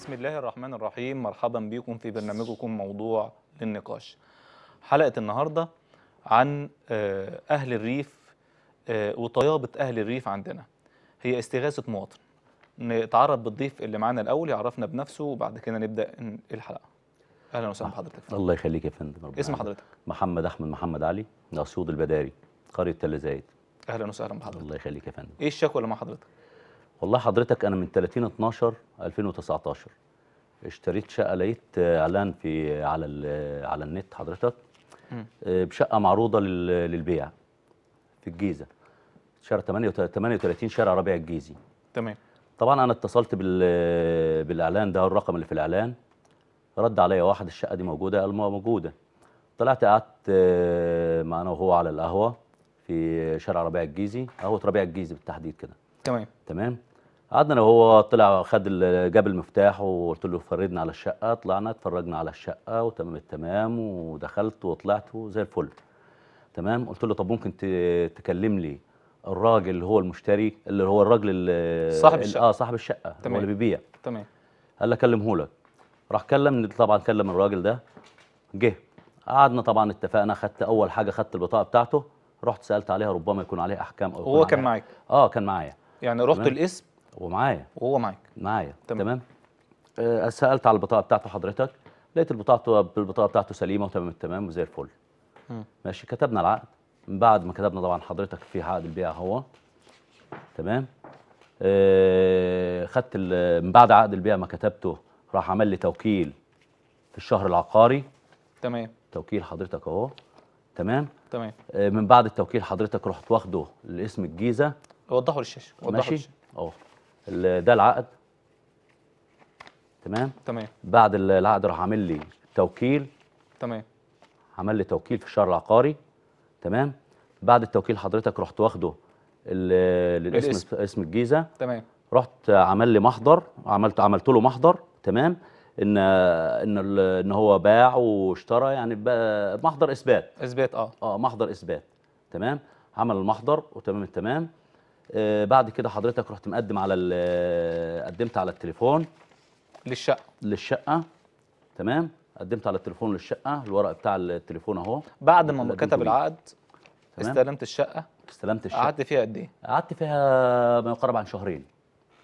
بسم الله الرحمن الرحيم. مرحبا بكم في برنامجكم موضوع للنقاش. حلقة النهاردة عن آه، أهل الريف آه، وطيابة أهل الريف عندنا. هي استغاثة مواطن. نتعرف بالضيف اللي معانا الأول يعرفنا بنفسه وبعد كده نبدأ الحلقة. أهلا وسهلا بحضرتك. الله يخليك يا فندم. ربنا اسم. حضرتك. محمد أحمد محمد علي اسيوط البداري قرية تل زايد. أهلا وسهلا بحضرتك. الله يخليك يا فندم. إيه الشكوى اللي مع حضرتك؟ والله حضرتك أنا من 30 12 2019 اشتريت شقة لقيت إعلان في على ال- على النت حضرتك. آه، بشقة معروضة لل- للبيع في الجيزة شارع 38 شارع ربيع الجيزي. تمام. طبعا أنا اتصلت بال بالإعلان ده الرقم اللي في الإعلان رد عليا واحد الشقة دي موجودة؟ قال موجودة. طلعت قعدت آه، معانا وهو على القهوة في شارع ربيع الجيزي قهوة ربيع الجيزي بالتحديد كده. تمام. تمام؟ قعدنا أنا وهو طلع خد جاب المفتاح وقلت له فرجنا على الشقة طلعنا اتفرجنا على الشقة وتمام التمام ودخلت وطلعت زي الفل. تمام؟ قلت له طب ممكن تكلم لي الراجل اللي هو المشتري اللي هو الراجل اللي صاحب الشقة. آه صاحب الشقة تمام. هو اللي بيبيع. تمام. قال لي أكلمه لك. راح كلم طبعا كلم الراجل ده جه. قعدنا طبعا اتفقنا خدت أول حاجة خدت البطاقة بتاعته رحت سألت عليها ربما يكون عليها أحكام أو وهو كان معاك؟ آه كان معايا. يعني رحت تمام. ومعايا وهو معاك. معايا. تمام. تمام. آه سألت على البطاقة بتاعته حضرتك. لقيت البطاقة البطاقة بتاعته سليمة وتمام التمام وزي الفل. ماشي. كتبنا العقد. من بعد ما كتبنا طبعا حضرتك في عقد البيع هو. تمام؟ آه خدت من بعد عقد البيع ما كتبته راح عمل لي توكيل في الشهر العقاري. تمام. توكيل حضرتك اهو. تمام؟ تمام. آه من بعد التوكيل حضرتك رحت واخده لاسم الجيزة. وضحوا للشاشة. وضحوا ماشي؟ اهو. ده العقد. تمام؟ تمام. بعد ال- العقد راح عامل لي توكيل. تمام. عمل لي توكيل في الشهر العقاري. تمام؟ بعد التوكيل حضرتك رحت واخده للاسم الاسم. اسم الجيزة. تمام. رحت عمل لي محضر. عملت عملت له محضر. تمام؟ ان إن إن هو باع واشترى يعني محضر إثبات. إثبات آه. آه محضر إثبات. تمام؟ عمل المحضر وتمام التمام. بعد كده حضرتك رحت مقدم على ال- قدمت على التليفون. للشقة. للشقة. تمام. قدمت على التليفون للشقة. الورق بتاع التليفون أهو. بعد ما كتب. العقد. استلمت الشقة. استلمت الشقة. قعدت فيها قد إيه؟ قعدت فيها ما يقرب عن شهرين.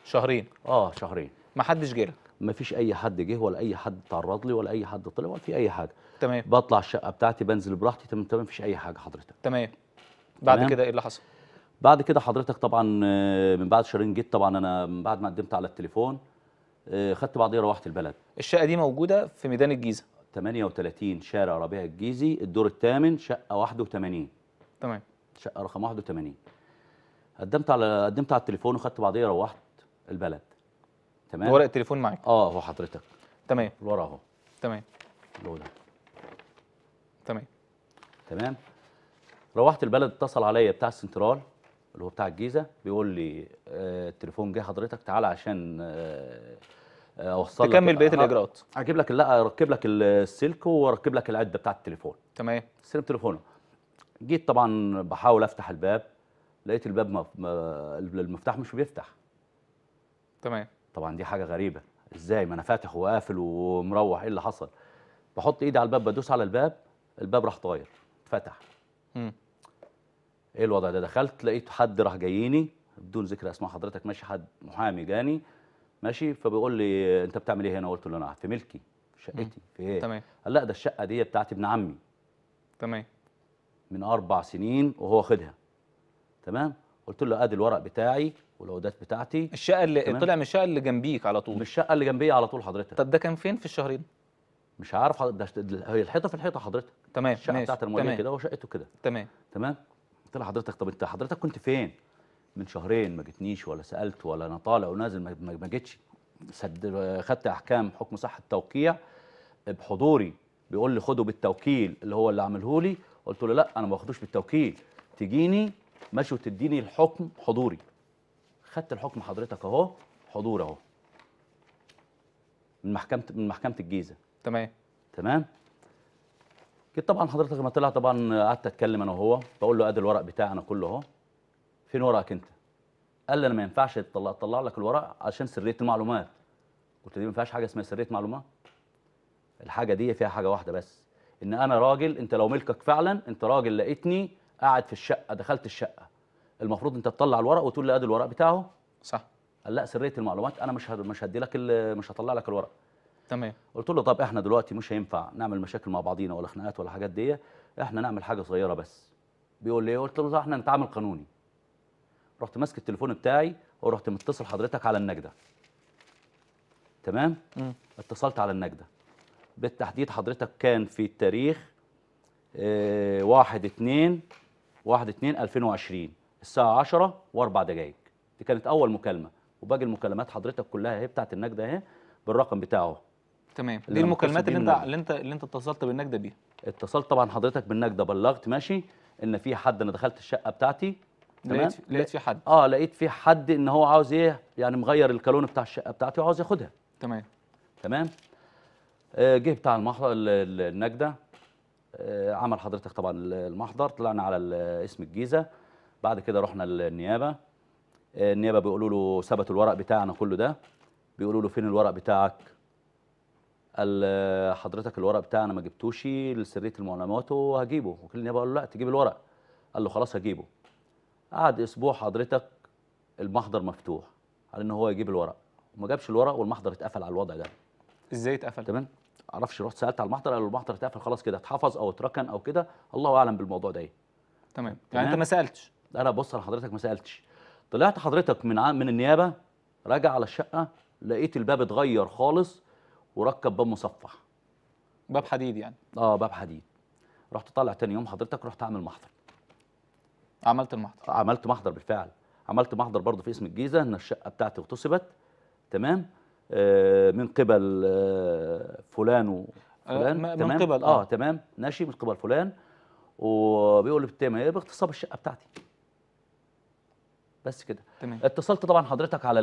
شهرين. آه شهرين. ما حدش جالك ما فيش أي حد جه ولا أي حد تعرض لي ولا أي حد طلع ولا في أي حاجة. تمام. بطلع الشقة بتاعتي بنزل براحتي تمام تمام مفيش أي حاجة حضرتك. تمام. بعد. كده إيه اللي حصل؟ بعد كده حضرتك طبعا آه، من بعد شهرين جيت طبعا أنا من بعد ما قدمت على التليفون آه، خدت بعضيها روحت البلد. الشقة دي موجودة في ميدان الجيزة. 38 شارع ربيع الجيزي الدور الثامن شقة 81 تمام. شقة رقم 81 قدمت على قدمت على التليفون وخدت بعضيها روحت البلد. تمام؟ ورق التليفون معاك. آه هو حضرتك. تمام. الورق أهو. تمام. اللي هو ده. تمام. تمام؟ روحت البلد اتصل عليا بتاع السنترال. اللي هو بتاع الجيزة بيقول لي آه التليفون جه حضرتك تعالى عشان آه آه، أوصل تكمل بقية آه، الإجراءات. أجيب لك لا أركب لك السلك وأركب لك العدة بتاعه التليفون. تمام. استلم تليفونه. جيت طبعا بحاول أفتح الباب لقيت الباب مف... المفتاح مش بيفتح. تمام. طبعا دي حاجة غريبة. إزاي؟ ما أنا فاتح وقافل ومروح إيه اللي حصل؟ بحط إيدي على الباب بدوس على الباب الباب راح طاير فتح مم. إيه الوضع ده؟ دخلت لقيت حد راح جاييني بدون ذكر أسماء حضرتك ماشي حد محامي جاني ماشي فبيقول لي أنت بتعمل إيه هنا؟ قلت له أنا قاعد في ملكي في شقتي في إيه؟ تمام. قال لأ ده الشقة دي بتاعت ابن عمي. تمام. من أربع سنين وهو واخدها تمام؟ قلت له أدي الورق بتاعي والعقودات بتاعتي. الشقة اللي تمام. طلع من الشقة اللي جنبيك على طول. من الشقة اللي جنبي على طول حضرتك. طب ده كان فين؟ في الشهرين؟ مش عارف ده هي الحيطة في الحيطة حضرتك. تمام الشقة بتاعت تمام. كده وشقته كده. تمام. تمام؟ قلت له حضرتك طب أنت حضرتك كنت فين؟ من شهرين ما جيتنيش ولا سألت ولا أنا طالع ونازل ما سد خدت أحكام حكم صحه توقيع بحضوري بيقول لي خده بالتوكيل اللي هو اللي عامله لي. قلت له لا أنا ما باخدوش بالتوكيل. تجيني ماشي وتديني الحكم حضوري. خدت الحكم حضرتك أهو حضور أهو. من محكمة من محكمة الجيزة. تمام. تمام؟ جيت طبعا حضرتك لما طلع طبعا قعدت أتكلم أنا وهو بقول له أدي الورق بتاعنا كله أهو. فين ورقك أنت؟ قال لي أنا ما ينفعش اطلع اطلع لك الورق عشان سرية المعلومات. قلت دي ما فيهاش حاجة اسمها سرية معلومات. الحاجة دي فيها حاجة واحدة بس إن أنا راجل أنت لو ملكك فعلا أنت راجل لقيتني قاعد في الشقة دخلت الشقة. المفروض أنت تطلع الورق وتقول لي أدي الورق بتاعه صح. قال لا سرية المعلومات أنا مش مش هدي لك ال- مش هطلع لك الورق. تمام. قلت له طب إحنا دلوقتي مش هينفع نعمل مشاكل مع بعضينا ولا خناقات ولا حاجات دي إحنا نعمل حاجة صغيرة بس. بيقول لي إيه؟ قلت له إحنا نتعامل قانوني. رحت ماسك التليفون بتاعي ورحت متصل حضرتك على النجدة. تمام؟ مم. اتصلت على النجدة. بالتحديد حضرتك كان في التاريخ آه واحد اتنين واحد اتنين 2020 الساعة 10 وأربع دقايق. دي كانت أول مكالمة. وباقي المكالمات حضرتك كلها اهي بتاعت النجدة اهي بالرقم بتاعه. تمام. دي المكالمات اللي انت. اللي انت اللي انت اتصلت بالنجدة بيها. اتصلت طبعا حضرتك بالنجدة بلغت ماشي؟ إن في حد أنا دخلت الشقة بتاعتي تمام؟ لقيت لقيت في حد. آه لقيت في حد إن هو عاوز إيه؟ يعني مغير الكالون بتاع الشقة بتاعتي وعاوز ياخدها. تمام. تمام؟ آه، جه بتاع المحضر ال- ال- النجدة. آه، عمل حضرتك طبعا ال- المحضر طلعنا على اسم الجيزة. بعد كده رحنا النيابة. آه، النيابة بيقولوا له ثبتوا الورق بتاعنا كله ده. بيقولوا له فين الورق بتاعك؟ حضرتك الورق بتاعنا ما جبتوش لسريه المعلومات وهجيبه. وكيل النيابه قال له لا تجيب الورق. قال له خلاص هجيبه. قعد أسبوع حضرتك المحضر مفتوح على إن هو يجيب الورق. وما جابش الورق والمحضر اتقفل على الوضع ده. إزاي اتقفل؟ تمام؟ معرفش رحت سألت على المحضر قالوا المحضر اتقفل خلاص كده اتحفظ أو اتركن أو كده. الله أعلم بالموضوع ده إيه. تمام. يعني أنت. ما سألتش؟ أنا بص على حضرتك ما سألتش. طلعت حضرتك من من النيابة راجع على الشقة لقيت الباب اتغير خالص. وركب باب مصفح باب حديد يعني. آه باب حديد. رحت طالع تاني يوم حضرتك رحت أعمل محضر. عملت المحضر. عملت محضر بالفعل. عملت محضر برضه في اسم الجيزة إن الشقة بتاعتي اغتصبت. تمام؟ آه من قبل آه فلان وفلان آه، من تمام؟ قبل، آه آه. تمام. ماشي من قبل فلان. وبيقول لي بالتهم إيه باغتصاب الشقة بتاعتي. بس كده. تمام. اتصلت طبعا حضرتك على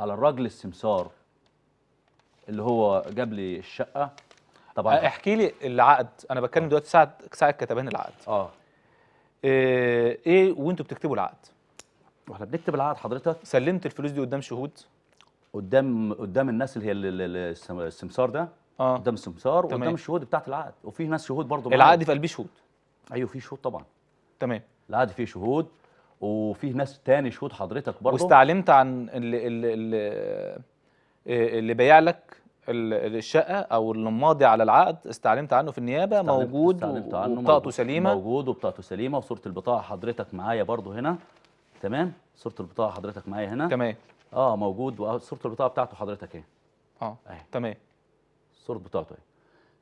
على الراجل السمسار. اللي هو جاب لي الشقة. طبعا احكي لي العقد. أنا بتكلم دلوقتي ساعه ساعة كتبان العقد. آه. إيه وأنتوا بتكتبوا العقد؟ وإحنا بنكتب العقد حضرتك. سلمت الفلوس دي قدام شهود؟ قدام قدام الناس اللي هي ال- ال- ال- السم- السمسار ده. آه. قدام السمسار. وقدام الشهود بتاعت العقد. وفي ناس شهود برضه. العقد في قلبيه شهود. أيوه في شهود طبعا. تمام. العقد فيه شهود وفي ناس تاني شهود حضرتك برضه واستعلمت عن اللي اللي اللي, اللي بايع لك ال- الشقة أو اللي ماضي على العقد استعلمت عنه في النيابة استعلمت- موجود استعلمت عنه وبطاقته موجود- سليمة. موجود وبطاقته سليمة وصورة البطاقة حضرتك معايا برضه هنا. تمام؟ صورة البطاقة حضرتك معايا هنا. تمام. آه موجود وصوره البطاقة بتاعته حضرتك اهي آه أهي. تمام. صورة بطاقته اهي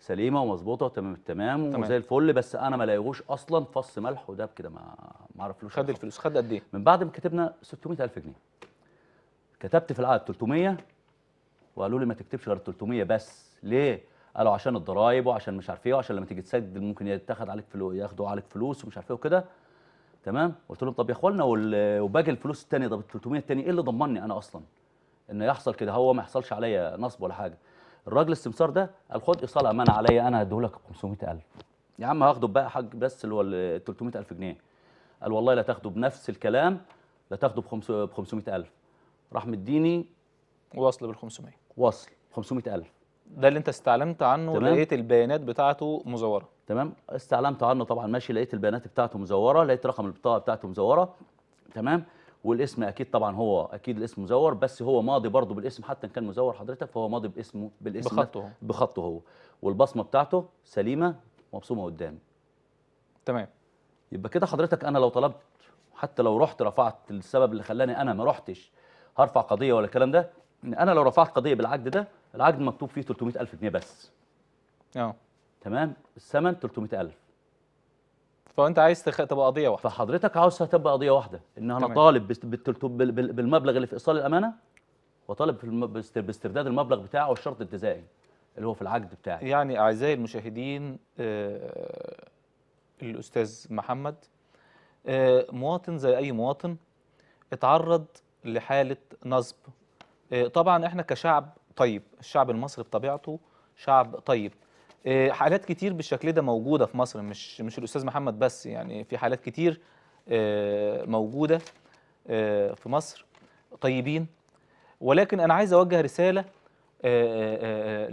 سليمة ومظبوطة وتمام التمام تمام. وزي الفل. بس أنا ما لاقيهوش أصلا فص ملح وداب كده ما ما أعرفلوش خد الفلوس خد قد إيه؟ من بعد ما كتبنا 600000 جنيه. كتبت في العقد 300 وقالوا لي ما تكتبش غير 300 بس. ليه؟ قالوا عشان الضرايب وعشان مش عارف إيه وعشان لما تيجي تسجل ممكن يتاخد عليك فلوس ياخدوا عليك فلوس ومش عارف إيه وكده. تمام؟ قلت لهم طب يا اخوانا وباقي الفلوس الثانية طب ال 300 الثانية إيه اللي ضمني أنا أصلا؟ إن يحصل كده. هو ما يحصلش عليا نصب ولا حاجة. الراجل السمسار ده قال خد ايصال أمانة عليا أنا هديهولك ب 500000 يا عم هاخده بقى يا حاج بس اللي هو ال 300000 جنيه. قال والله لا تاخده بنفس الكلام لا تاخده ب 500000 راح مديني وصل بال 500 وصل 500000 ده اللي انت استعلمت عنه تمام. لقيت البيانات بتاعته مزورة. تمام. استعلمت عنه طبعا ماشي لقيت البيانات بتاعته مزورة لقيت رقم البطاقة بتاعته مزورة. تمام. والاسم أكيد طبعا هو أكيد الاسم مزور بس هو ماضي برضه بالاسم حتى إن كان مزور حضرتك فهو ماضي باسمه بالاسم بخطه هو. بخطه هو. والبصمة بتاعته سليمة مبصومه قدامي تمام. يبقى كده حضرتك أنا لو طلبت حتى لو رحت رفعت السبب اللي خلاني أنا ما رحتش هرفع قضية ولا الكلام ده إن أنا لو رفعت قضية بالعقد ده العقد مكتوب فيه 300000 جنيه بس. آه. تمام؟ الثمن 300000 فأنت عايز تخ... تبقى قضية واحدة. فحضرتك عاوزها تبقى قضية واحدة. إن أنا. طالب بالمبلغ اللي في إيصال الأمانة وطالب في الم- باست- باسترداد المبلغ بتاعه والشرط الجزائي اللي هو في العقد بتاعي. يعني أعزائي المشاهدين آه، الأستاذ محمد آه، مواطن زي أي مواطن اتعرض لحالة نصب طبعا إحنا كشعب طيب الشعب المصري بطبيعته شعب طيب. آه، حالات كتير بالشكل ده موجودة في مصر مش مش الأستاذ محمد بس يعني في حالات كتير آه، موجودة آه، في مصر طيبين. ولكن أنا عايز أوجه رسالة آه، آه، آه،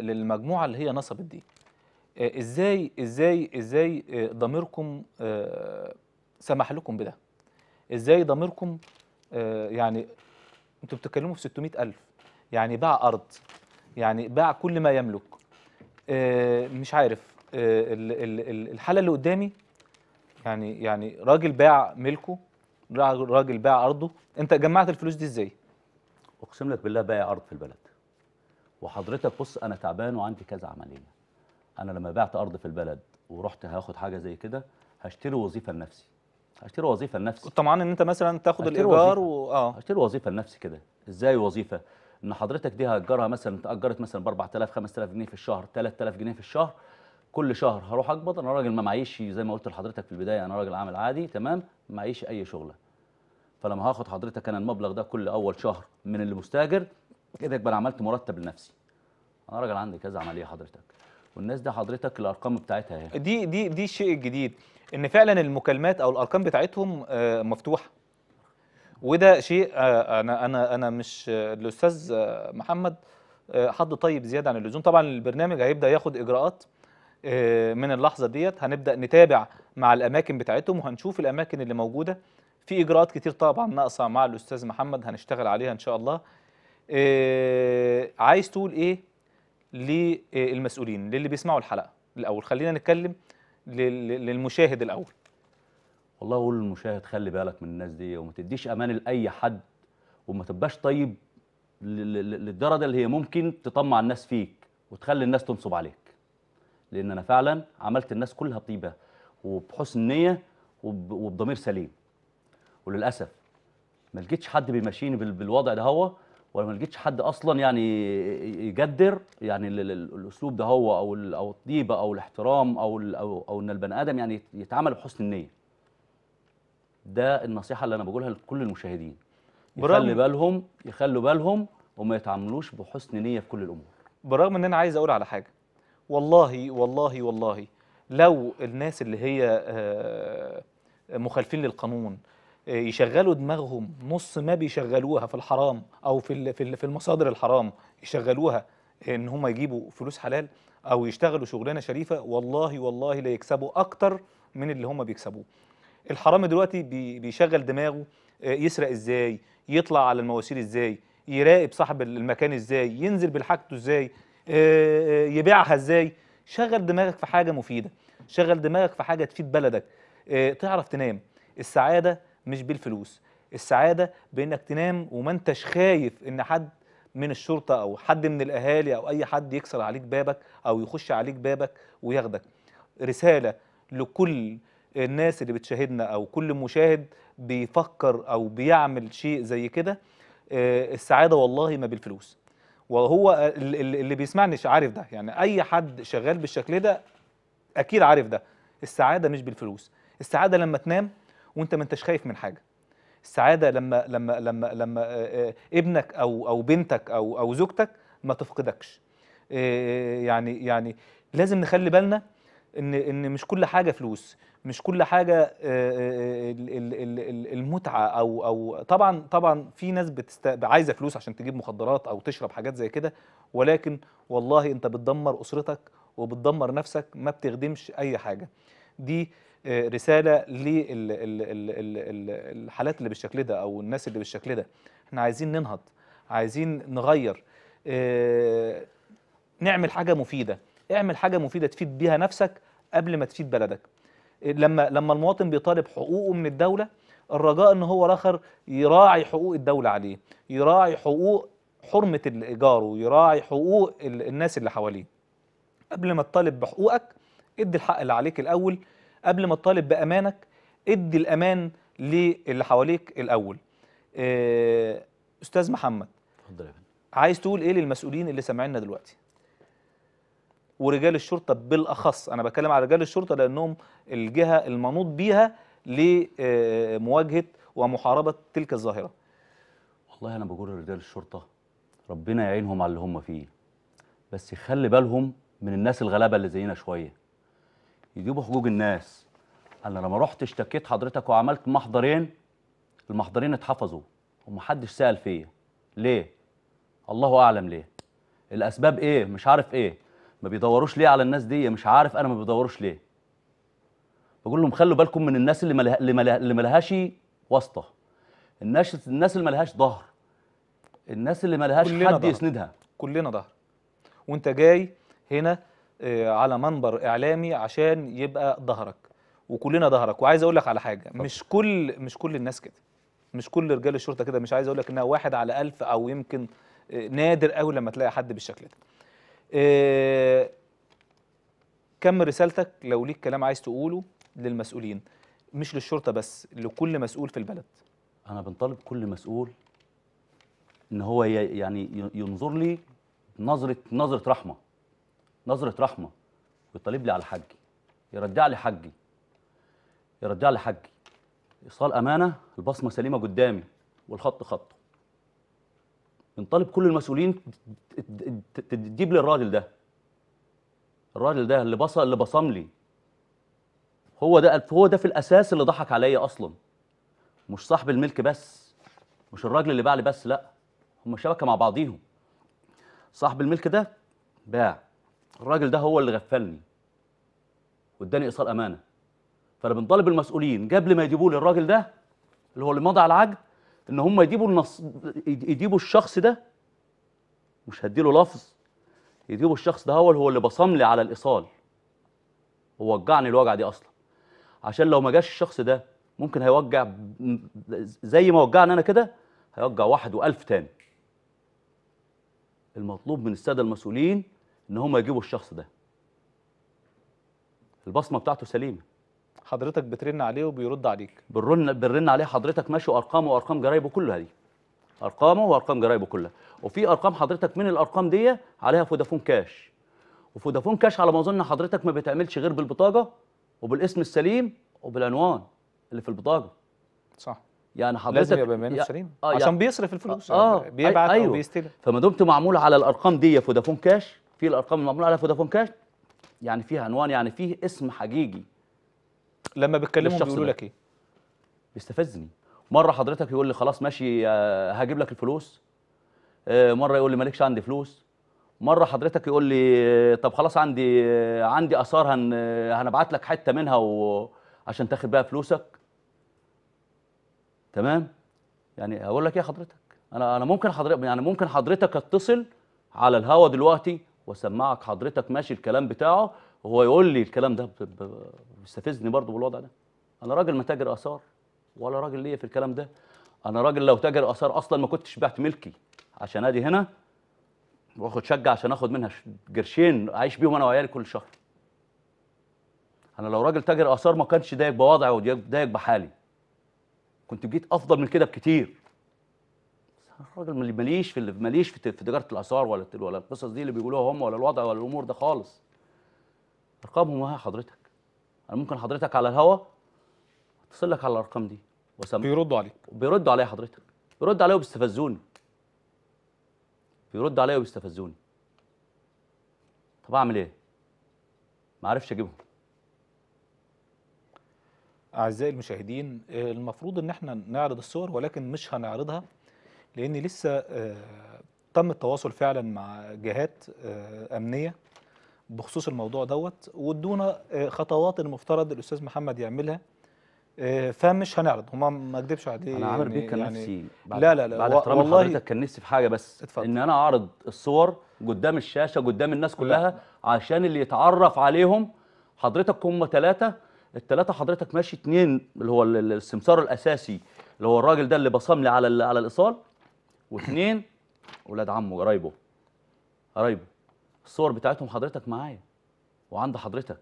للمجموعة اللي هي نصبت دي. آه، إزاي إزاي إزاي آه، ضميركم آه، سمح لكم بده؟ إزاي ضميركم آه، يعني أنتوا بتتكلموا في 600 ألف. يعني باع أرض. يعني باع كل ما يملك. آه، مش عارف. آه، ال- ال- ال- الحالة اللي قدامي يعني يعني راجل باع ملكه را- راجل باع أرضه. أنت جمعت الفلوس دي إزاي؟ أقسم لك بالله بايع أرض في البلد. وحضرتك بص أنا تعبان وعندي كذا عملية. أنا لما بعت أرض في البلد ورحت هاخد حاجة زي كده هشتري وظيفة لنفسي. هشتري وظيفة لنفسي. طبعا إن أنت مثلا تاخد وظيفة. و آه. هشتري وظيفة لنفسي كده. إزاي وظيفة؟ إن حضرتك دي هاجرها مثلا تاجرت مثلا ب 4000 5000 جنيه في الشهر 3000 جنيه في الشهر. كل شهر هروح أقبض. أنا راجل ما معيش زي ما قلت لحضرتك في البداية أنا راجل عامل عادي تمام؟ ما معيش أي شغله فلما هاخد حضرتك أنا المبلغ ده كل أول شهر من اللي مستأجر كده يبقى أنا عملت مرتب لنفسي. أنا راجل عندي كذا عملية حضرتك. والناس دي حضرتك الأرقام بتاعتها اهي. دي دي دي الشيء الجديد إن فعلا المكالمات أو الأرقام بتاعتهم آه، مفتوحة. وده شيء آه، أنا أنا أنا مش آه، الأستاذ محمد حد طيب زيادة عن اللزوم. طبعا البرنامج هيبدأ ياخد إجراءات من اللحظة ديت. هنبدأ نتابع مع الأماكن بتاعتهم وهنشوف الأماكن اللي موجودة. في إجراءات كتير طبعا ناقصة مع الأستاذ محمد هنشتغل عليها إن شاء الله. عايز تقول إيه؟ للمسؤولين للي بيسمعوا الحلقة الأول. خلينا نتكلم لل- للمشاهد الأول. والله أقول للمشاهد خلي بالك من الناس دي وما تديش أمان لأي حد وما تبقاش طيب للدرجة اللي هي ممكن تطمع الناس فيك وتخلي الناس تنصب عليك. لأن أنا فعلا عملت الناس كلها بطيبه وبحسن نية وب- وبضمير سليم. وللأسف ما لقيتش حد بيمشيني بال- بالوضع ده هو ولا ما لقيتش حد أصلا يعني يقدر يعني ال- ال- الأسلوب ده هو أو أو الطيبة أو الاحترام أو أو أو إن البني آدم يعني يتعامل بحسن النية. ده النصيحة اللي أنا بقولها لكل المشاهدين. يخلي بالهم يخلوا بالهم وما يتعاملوش بحسن نية في كل الأمور. بالرغم إن أنا عايز أقول على حاجة. والله والله والله لو الناس اللي هي آه، مخالفين للقانون يشغلوا دماغهم نص ما بيشغلوها في الحرام أو في في ال- في المصادر الحرام يشغلوها إن هم يجيبوا فلوس حلال أو يشتغلوا شغلانة شريفة والله والله لا يكسبوا أكتر من اللي هم بيكسبوه. الحرامي دلوقتي بي- بيشغل دماغه آه، يسرق إزاي يطلع على المواسير إزاي يراقب صاحب المكان إزاي ينزل بالحاجته إزاي آه، آه، يبيعها إزاي. شغل دماغك في حاجة مفيدة شغل دماغك في حاجة تفيد بلدك. تعرف تنام. السعادة مش بالفلوس. السعادة بإنك تنام وما أنتش خايف إن حد من الشرطة أو حد من الأهالي أو أي حد يكسر عليك بابك أو يخش عليك بابك وياخدك. رسالة لكل الناس اللي بتشاهدنا أو كل مشاهد بيفكر أو بيعمل شيء زي كده آه، السعادة والله ما بالفلوس. وهو ال- ال- اللي بيسمعني عارف ده. يعني أي حد شغال بالشكل ده أكيد عارف ده. السعادة مش بالفلوس. السعادة لما تنام وانت ما انتش خايف من حاجة. السعادة لما لما لما لما آه، آه، ابنك أو أو بنتك أو أو زوجتك ما تفقدكش. آه، يعني يعني لازم نخلي بالنا إن إن مش كل حاجة فلوس مش كل حاجة ال- ال- ال- ال- المتعة أو أو طبعا طبعا في ناس بتست... عايزة فلوس عشان تجيب مخدرات أو تشرب حاجات زي كده ولكن والله أنت بتدمر أسرتك وبتدمر نفسك ما بتخدمش أي حاجة. دي رسالة للحالات اللي بالشكل ده أو الناس اللي بالشكل ده. إحنا عايزين ننهض عايزين نغير آه، نعمل حاجة مفيدة. اعمل حاجة مفيدة تفيد بيها نفسك قبل ما تفيد بلدك. لما لما المواطن بيطالب حقوقه من الدولة الرجاء إن هو الآخر يراعي حقوق الدولة عليه يراعي حقوق حرمة الايجار ويراعي حقوق ال- الناس اللي حواليه. قبل ما تطالب بحقوقك ادي الحق اللي عليك الأول قبل ما تطالب بأمانك ادي الأمان للي حواليك الأول. آه، أستاذ محمد اتفضل عايز تقول إيه للمسؤولين اللي سامعيننا دلوقتي؟ ورجال الشرطة بالأخص أنا بتكلم على رجال الشرطة لأنهم الجهة المنوط بيها لمواجهة ومحاربة تلك الظاهرة. والله أنا بقول لرجال الشرطة ربنا يعينهم على اللي هم فيه. بس يخلي بالهم من الناس الغلابة اللي زينا شوية. يجيبوا حقوق الناس. أنا لما رحت اشتكيت حضرتك وعملت محضرين. المحضرين اتحفظوا ومحدش سأل فيا. ليه؟ الله أعلم ليه. الأسباب إيه؟ مش عارف إيه. ما بيدوروش ليه على الناس دي؟ مش عارف أنا ما بيدوروش ليه. بقول لهم خلوا بالكم من الناس اللي ملها اللي, ملها اللي ملهاش واسطة. الناس الناس اللي ملهاش ظهر. الناس اللي ملهاش حد. يسندها. كلنا ظهر. وأنت جاي هنا على منبر إعلامي عشان يبقى ظهرك. وكلنا ظهرك. وعايز أقول لك على حاجة. مش كل مش كل الناس كده. مش كل رجال الشرطة كده. مش عايز أقول لك إنها واحد على ألف أو يمكن آه، نادر قوي لما تلاقي حد بالشكل ده. آه، كمل رسالتك لو ليك كلام عايز تقوله للمسؤولين؟ مش للشرطة بس لكل مسؤول في البلد. أنا بنطالب كل مسؤول إن هو يعني ينظر لي نظرة نظرة رحمة. نظرة رحمة ويطالب لي على حجي يرجع لي حجي يرجع لي حجي إيصال أمانة البصمة سليمة قدامي والخط خطه. بنطالب كل المسؤولين تجيب لي الراجل ده. الراجل ده اللي بصم اللي بصم لي. هو ده هو ده في الأساس اللي ضحك عليا أصلا. مش صاحب الملك بس مش الراجل اللي باع لي بس لأ هم شبكة مع بعضيهم. صاحب الملك ده باع. الراجل ده هو اللي غفلني واداني إيصال أمانة. فأنا بنطالب المسؤولين قبل ما يجيبوا لي الراجل ده اللي هو اللي مضى على العقد إن هم يجيبوا النص يجيبوا الشخص ده مش هديله لفظ يجيبوا الشخص ده هو اللي هو اللي بصم لي على الإيصال ووجعني الوجعه دي أصلا. عشان لو ما جاش الشخص ده ممكن هيوجع زي ما وجعني أنا كده هيوجع واحد وألف تاني. المطلوب من السادة المسؤولين إن هم يجيبوا الشخص ده. البصمة بتاعته سليمة. حضرتك بترن عليه وبيرد عليك. بنرن بنرن عليه حضرتك ماشي وأرقامه وأرقام قرايبه كلها دي. أرقامه وأرقام قرايبه كلها. وفي أرقام حضرتك من الأرقام دي عليها فودافون كاش. وفودافون كاش على ما أظن حضرتك ما بتعملش غير بالبطاقة وبالاسم السليم وبالعنوان اللي في البطاقة. صح. يعني حضرتك لازم يبقى يا- سليم. آه عشان يعني بيصرف الفلوس. آه، بيبعت أي- أو أيوه. بيستلم. فما دمت معمول على الأرقام دي فودافون كاش في الأرقام المعمولة على فودافون كاش يعني فيها عنوان يعني فيه اسم حقيقي. لما بيتكلموا للشخص بيقولوا. لك إيه؟ بيستفزني. مرة حضرتك يقول لي خلاص ماشي آه، هجيب لك الفلوس. آه، مرة يقول لي مالكش عندي فلوس. مرة حضرتك يقول لي آه، طب خلاص عندي عندي آثار هن هنبعت لك حتة منها و... عشان تاخد بيها فلوسك. تمام؟ يعني هقول لك إيه حضرتك؟ أنا أنا ممكن حضرتك يعني ممكن حضرتك أتصل على الهوا دلوقتي واسمعك حضرتك ماشي الكلام بتاعه وهو يقول لي الكلام ده بيستفزني برضه بالوضع ده. أنا راجل ما تاجر آثار ولا راجل ليا في الكلام ده. أنا راجل لو تاجر آثار أصلا ما كنتش بعت ملكي. عشان ادي هنا واخد شقه عشان آخد منها قرشين أعيش بيهم أنا وعيالي كل شهر. أنا لو راجل تاجر آثار ما كانش ضايق بوضعي وضايق بحالي. كنت جيت أفضل من كده بكتير. بس أنا راجل مالي- ماليش في ال- ماليش في تجارة الآثار ولا ولا القصص دي اللي بيقولوها هم ولا الوضع ولا الأمور ده خالص. ارقامهم معايا حضرتك. أنا ممكن حضرتك على الهوا أتصل لك على الأرقام دي وسم بيردوا عليك. بيردوا عليا حضرتك. بيرد عليا وبيستفزوني. بيرد عليا وبيستفزوني. طب أعمل إيه؟ ما عرفش أجيبهم. أعزائي المشاهدين المفروض إن إحنا نعرض الصور ولكن مش هنعرضها. لأن لسه آه، تم التواصل فعلا مع جهات آه، أمنية بخصوص الموضوع دوت وادونا آه، خطوات المفترض الأستاذ محمد يعملها فمش هنعرض. هما ما أكدبش عليه أنا عامر يعني- بيه كان يعني نفسي لا لا لا بعد احترامي والله حضرتك كان نفسي في حاجة بس اتفضل. إن أنا أعرض الصور قدام الشاشة قدام الناس كلها عشان اللي يتعرف عليهم. حضرتك هم ثلاثة الثلاثه حضرتك ماشي اثنين اللي هو ال- ال- السمسار الأساسي اللي هو الراجل ده اللي بصم لي على على الإيصال واثنين ولاد عمه قرايبه. قرايبه. الصور بتاعتهم حضرتك معايا. وعند حضرتك.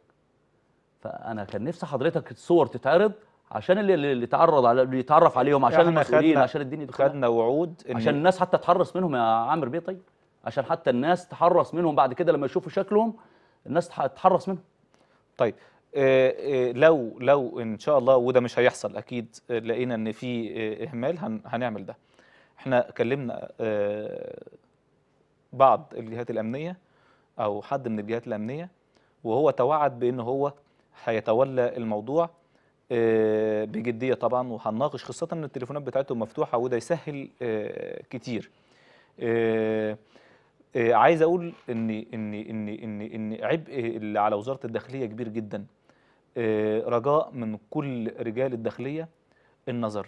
فأنا كان نفسي حضرتك الصور تتعرض عشان اللي اللي يتعرض على اللي يتعرف عليهم عشان المسؤولين عشان الدنيا. خدنا وعود إن عشان الناس حتى تحرص منهم يا عامر بيه. طيب. عشان حتى الناس تحرص منهم بعد كده لما يشوفوا شكلهم الناس تح- تحرص منهم. طيب. آه، آه، لو لو إن شاء الله وده مش هيحصل أكيد آه، لقينا إن في إهمال هن هنعمل ده. إحنا كلمنا آه، بعض الجهات الأمنية أو حد من الجهات الأمنية وهو توعد بأن هو هيتولى الموضوع آه، بجدية طبعا وهنناقش خاصة إن التليفونات بتاعتهم مفتوحة وده يسهل آه، كتير. عايز أقول إن إن إن إن إن عبء اللي على وزارة الداخلية كبير جدا. رجاء من كل رجال الداخلية النظر.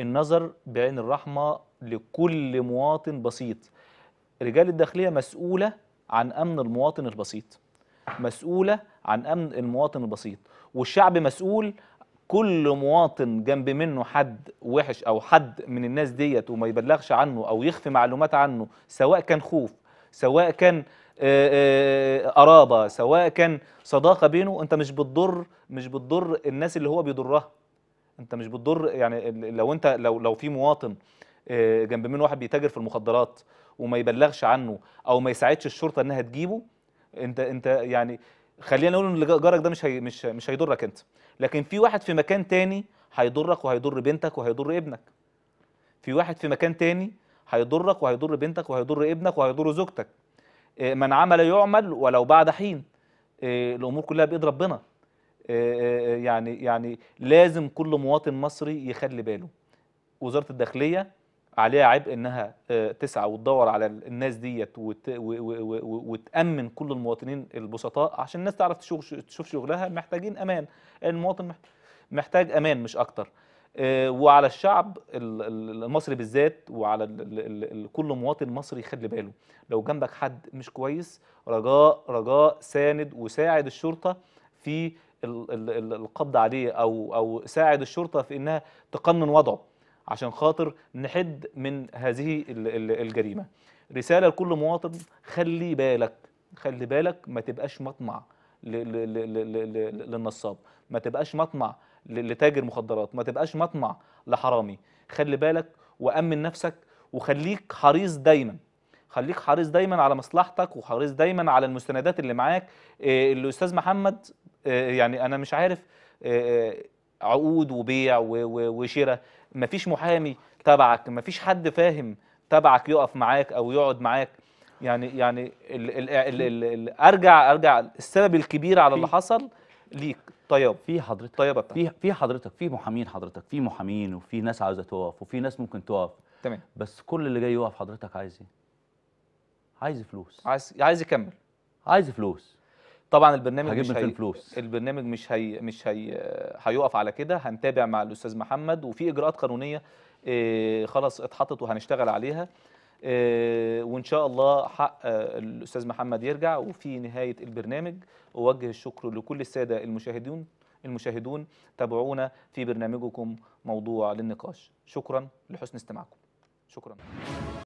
النظر بعين الرحمة لكل مواطن بسيط. رجال الداخلية مسؤولة عن أمن المواطن البسيط. مسؤولة عن أمن المواطن البسيط. والشعب مسؤول كل مواطن جنب منه حد وحش أو حد من الناس ديت وما يبلغش عنه أو يخفي معلومات عنه سواء كان خوف سواء كان آه، آه، قرابة سواء كان صداقة بينه أنت مش بتضر مش بتضر الناس اللي هو بيضرها. انت مش بتضر يعني لو انت لو لو في مواطن آه، جنب منه واحد بيتاجر في المخدرات وما يبلغش عنه أو ما يساعدش الشرطة انها تجيبه انت انت يعني خلينا نقول إن جارك ده مش هي مش مش هيضرك انت. لكن في واحد في مكان تاني هيضرك وهيضر بنتك وهيضر ابنك. في واحد في مكان تاني هيضرك وهيضر بنتك وهيضر ابنك وهيضر زوجتك. إيه، من عمل يعمل ولو بعد حين. إيه، الأمور كلها بإيد ربنا. يعني يعني لازم كل مواطن مصري يخلي باله. وزارة الداخلية عليها عبء إنها آه، تسعى وتدور على ال- الناس ديت وت... و... و... وتأمن كل المواطنين البسطاء عشان الناس تعرف تشوف تشوف شغلها. محتاجين أمان. المواطن مح- محتاج أمان مش أكتر. آه، وعلى الشعب ال- ال- المصري بالذات وعلى كل مواطن مصري يخلي باله. لو جنبك حد مش كويس رجاء رجاء ساند وساعد الشرطة في القبض عليه أو أو ساعد الشرطة في إنها تقنن وضعه عشان خاطر نحد من هذه ال- ال- الجريمة. رسالة لكل مواطن خلي بالك خلي بالك ما تبقاش مطمع للنصاب. ما تبقاش مطمع لتاجر مخدرات. ما تبقاش مطمع لحرامي. خلي بالك وأمن نفسك وخليك حريص دايما. خليك حريص دايما على مصلحتك وحريص دايما على المستندات اللي معاك. آه، الأستاذ محمد آه، يعني أنا مش عارف آه، عقود وبيع وشراء. مفيش محامي تبعك مفيش حد فاهم تبعك يقف معاك أو يقعد معاك. يعني يعني ال ال ال ال ال أرجع أرجع السبب الكبير على اللي حصل ليك. طيب. في حضرتك بتاعتك في في حضرتك في محامين حضرتك في محامين وفي ناس عاوزة تقف وفي ناس ممكن تقف. تمام. بس كل اللي جاي يقف حضرتك عايز إيه؟ عايز فلوس. عايز عايز يكمل. عايز فلوس. طبعا البرنامج هجيب مش هي... فين فلوس؟ البرنامج مش هي مش هي هيقف على كده. هنتابع مع الأستاذ محمد. وفي إجراءات قانونية آه، خلاص اتحطت وهنشتغل عليها. آه، وإن شاء الله حق آه، الأستاذ محمد يرجع. وفي نهاية البرنامج أوجه الشكر لكل السادة المشاهدون المشاهدون تابعونا في برنامجكم موضوع للنقاش. شكرا لحسن استماعكم. شكرا.